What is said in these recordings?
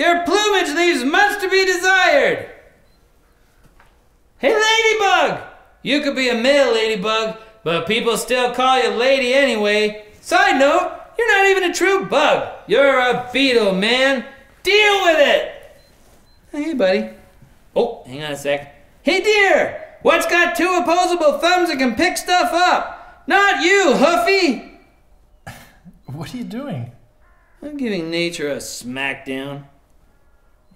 Your plumage leaves much to be desired. Hey, Ladybug! You could be a male ladybug, but people still call you lady anyway. Side note, you're not even a true bug. You're a beetle, man. Deal with it! Hey, buddy. Oh, hang on a sec. Hey, dear! What's got two opposable thumbs that can pick stuff up? Not you, Huffy! What are you doing? I'm giving nature a smackdown.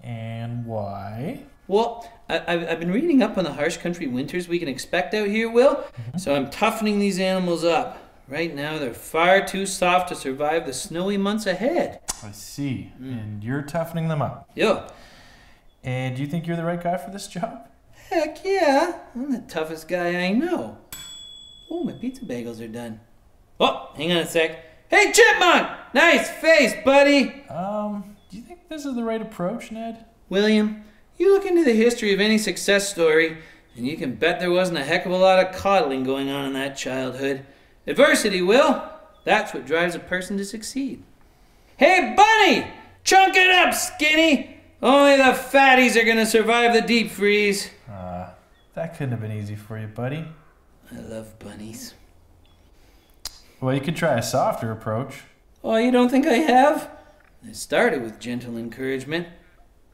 And why? Well, I, I've, I've been reading up on the harsh country winters we can expect out here, Will. So I'm toughening these animals up. Right now, they're far too soft to survive the snowy months ahead. I see. And you're toughening them up. Yeah. And do you think you're the right guy for this job? heck yeah, I'm the toughest guy I know. Oh, my pizza bagels are done. Oh, hang on a sec. Hey, Chipmunk! Nice face, buddy! Um, do you think this is the right approach, Ned? William, you look into the history of any success story, and you can bet there wasn't a heck of a lot of coddling going on in that childhood. Adversity, Will. That's what drives a person to succeed. Hey, Bunny! Chunk it up, skinny! Only the fatties are gonna survive the deep freeze. Uh, that couldn't have been easy for you, buddy. I love bunnies. Well, you could try a softer approach. Oh, you don't think I have? I started with gentle encouragement.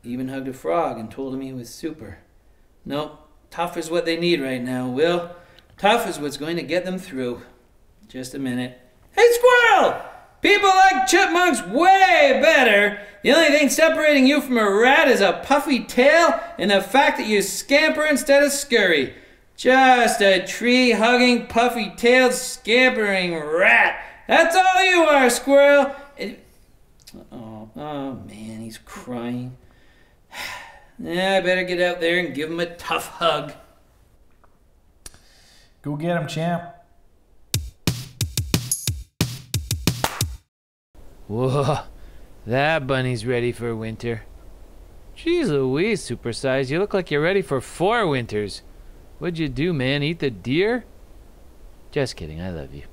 Even hugged a frog and told him he was super. No, tough is what they need right now, Will. Tough is what's going to get them through. Just a minute. Hey, squirrel! People like chipmunks way better. The only thing separating you from a rat is a puffy tail and the fact that you scamper instead of scurry. Just a tree hugging, puffy tailed, scampering rat. That's all you are, squirrel. It- oh, oh man, he's crying. Yeah, I better get out there and give him a tough hug. Go get him, champ. Whoa, that bunny's ready for winter. Jeez Louise, supersize, you look like you're ready for four winters. What'd you do, man? Eat the deer? Just kidding, I love you.